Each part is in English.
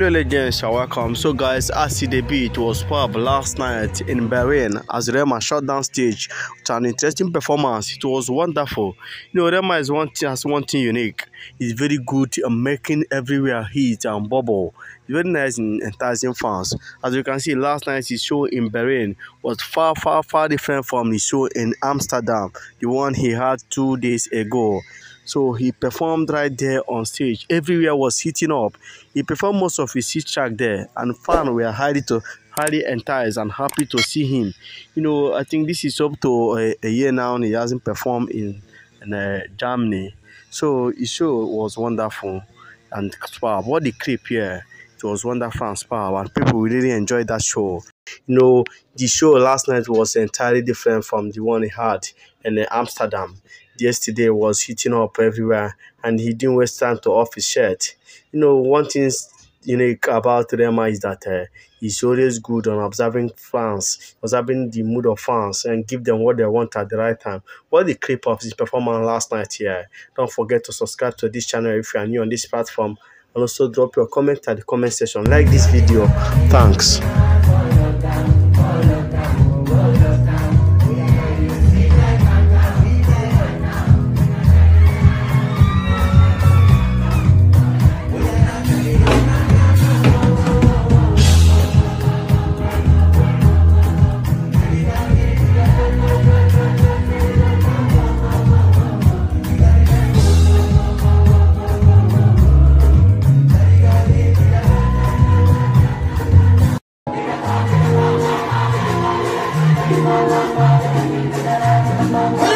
Hello legends, you're welcome. So guys, as the beat was pub last night in Berlin as Rema shut down stage with an interesting performance. It was wonderful. You know, Rema is one thing, has one thing unique. He's very good at making everywhere heat and bubble. He's very nice and enticing fans. As you can see, last night's show in Berlin was far, far, far different from the show in Amsterdam, the one he had two days ago. So he performed right there on stage. Everywhere was heating up. He performed most of his hit track there, and fans were highly to highly enticed and happy to see him. You know, I think this is up to a, a year now. He hasn't performed in, in uh, Germany, so his show was wonderful and wow, what the clip here. It was wonderful and spa, and people really enjoyed that show. You know, the show last night was entirely different from the one he had in uh, Amsterdam yesterday was heating up everywhere and he didn't waste time to off his shirt. You know, one thing unique about Rema is that uh, he's always good on observing fans, observing the mood of fans and give them what they want at the right time. What the clip of his performance last night here. Don't forget to subscribe to this channel if you are new on this platform and also drop your comment at the comment section. Like this video. Thanks. Are you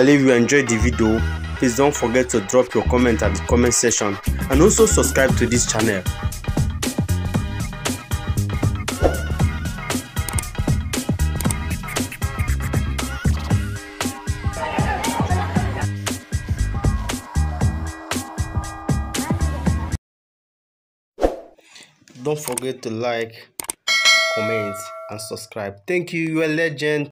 believe you enjoyed the video. Please don't forget to drop your comment at the comment section and also subscribe to this channel. Don't forget to like, comment and subscribe. Thank you, you are a legend.